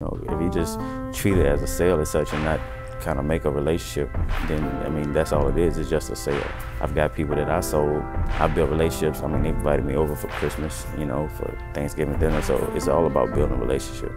You know, if you just treat it as a sale as such and not kind of make a relationship, then I mean that's all it is. It's just a sale. I've got people that I sold. I built relationships. I mean, they invited me over for Christmas, you know, for Thanksgiving dinner. So it's all about building a relationship.